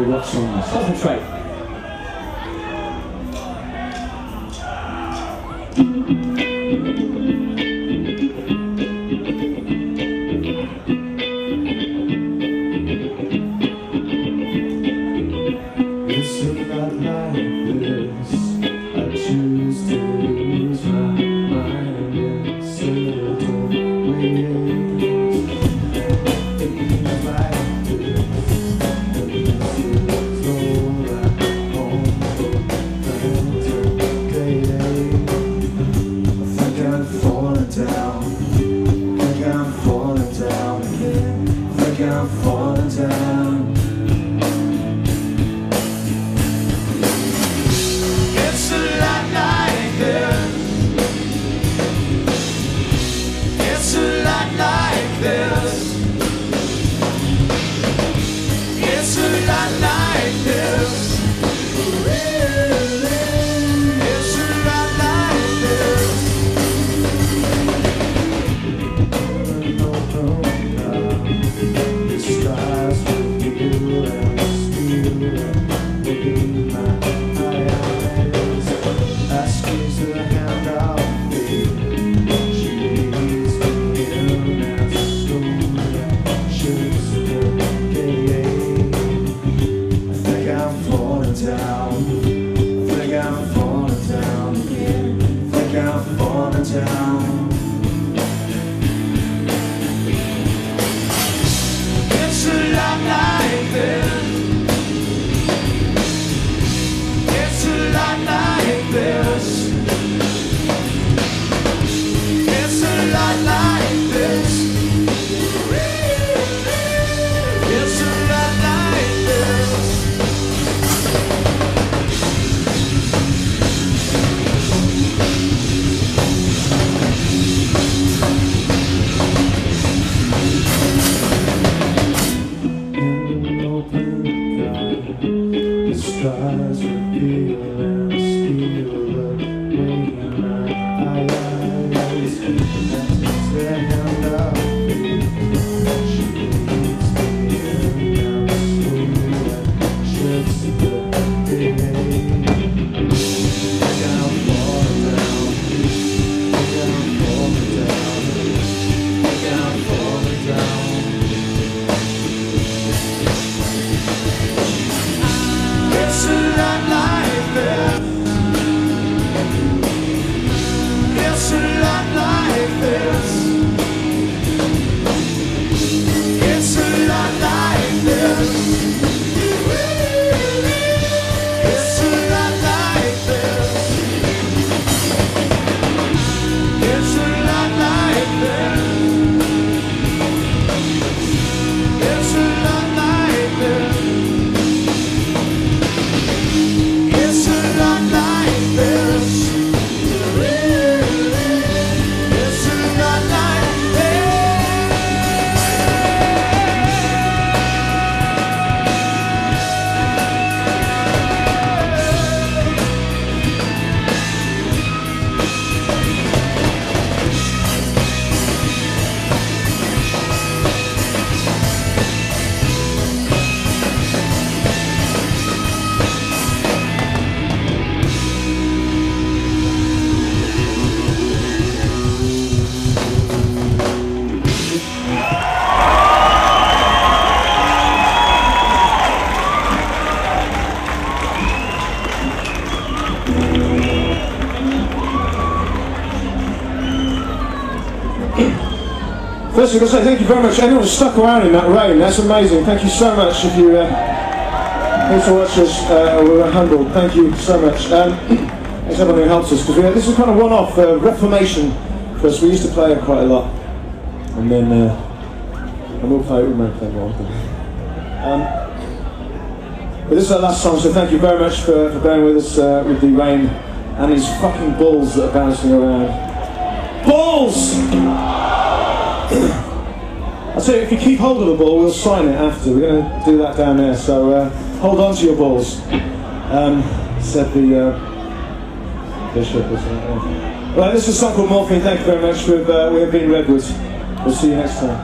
rock songs. Concentrate. Down. Steal away my eyes. That's the First of all, I say thank you very much. Anyone who stuck around in that rain, that's amazing. Thank you so much. If you uh, to watch us, uh, we were humbled. Thank you so much. Um, thanks everyone who helped us, because this is kind of one-off uh, reformation for us. We used to play it quite a lot, and then uh, and we'll play. We might play more. Um, but this is our last song, so thank you very much for, for bearing with us uh, with the rain and these fucking balls that are bouncing around. You, if you keep hold of the ball, we'll sign it after. We're going to do that down there, so uh, hold on to your balls. Um, said the uh, bishop or something. Right, this is a song called Morphine. Thank you very much. We've, uh, we have been Redwoods. We'll see you next time.